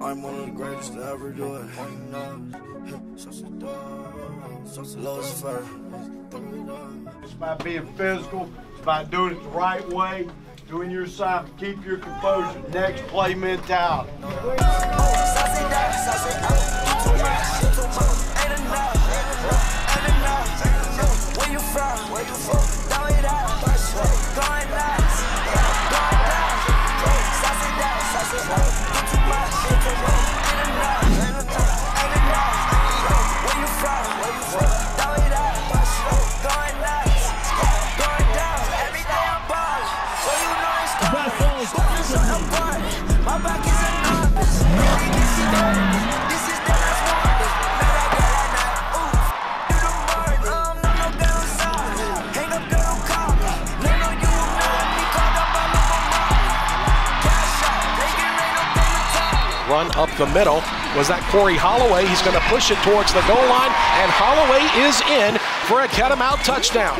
I'm one of the greatest to ever do it. Lucifer. It's about being physical. It's about doing it the right way, doing your side. Keep your composure. Next play mentality. Run up the middle. Was that Corey Holloway? He's going to push it towards the goal line, and Holloway is in for a out touchdown.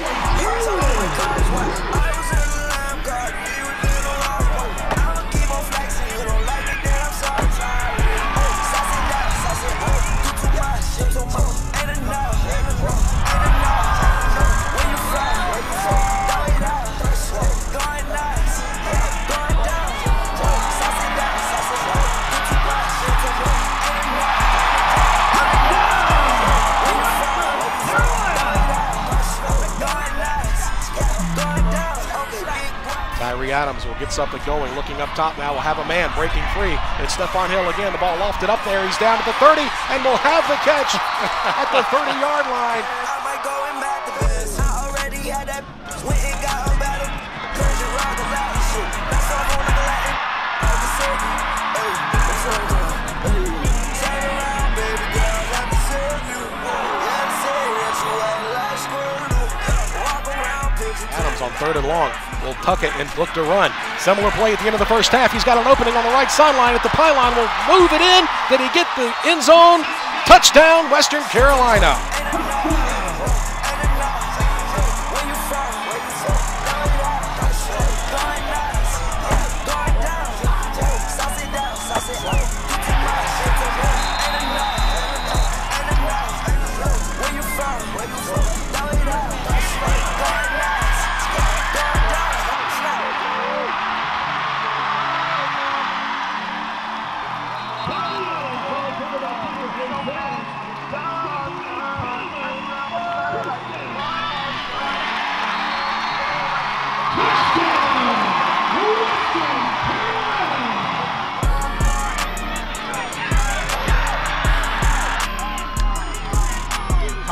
Tyrie Adams will get something going. Looking up top now, we'll have a man breaking free. It's Stephon Hill again. The ball lofted up there. He's down at the 30 and we'll have the catch at the 30 yard line. Adams on third and long will tuck it and look to run. Similar play at the end of the first half. He's got an opening on the right sideline at the pylon. Will move it in. Did he get the end zone? Touchdown, Western Carolina.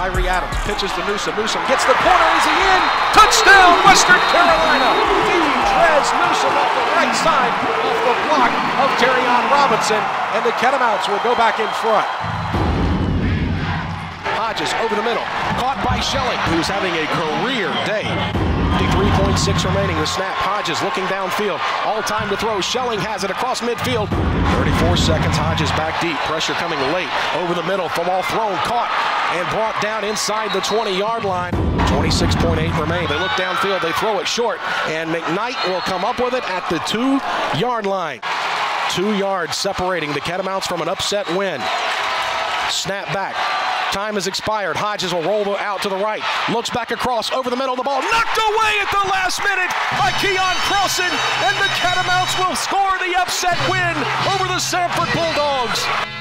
Tyrie Adams pitches to Newsome. Newsome gets the corner. Is he in? Touchdown, Western Carolina. Trez Newsome off the right side off the block of Terrion Robinson, and the Catamounts will go back in front. Hodges over the middle, caught by Shelley, who's having a career day. 53.6 remaining. The snap. Hodges looking downfield. All time to throw. Shelling has it across midfield. 34 seconds. Hodges back deep. Pressure coming late. Over the middle. From all thrown. Caught and brought down inside the 20 yard line. 26.8 remain. They look downfield. They throw it short. And McKnight will come up with it at the two yard line. Two yards separating the Catamounts from an upset win. Snap back. Time has expired. Hodges will roll out to the right. Looks back across over the middle. Of the ball knocked away at the last minute by Keon Crossan. And the Catamounts will score the upset win over the Samford Bulldogs.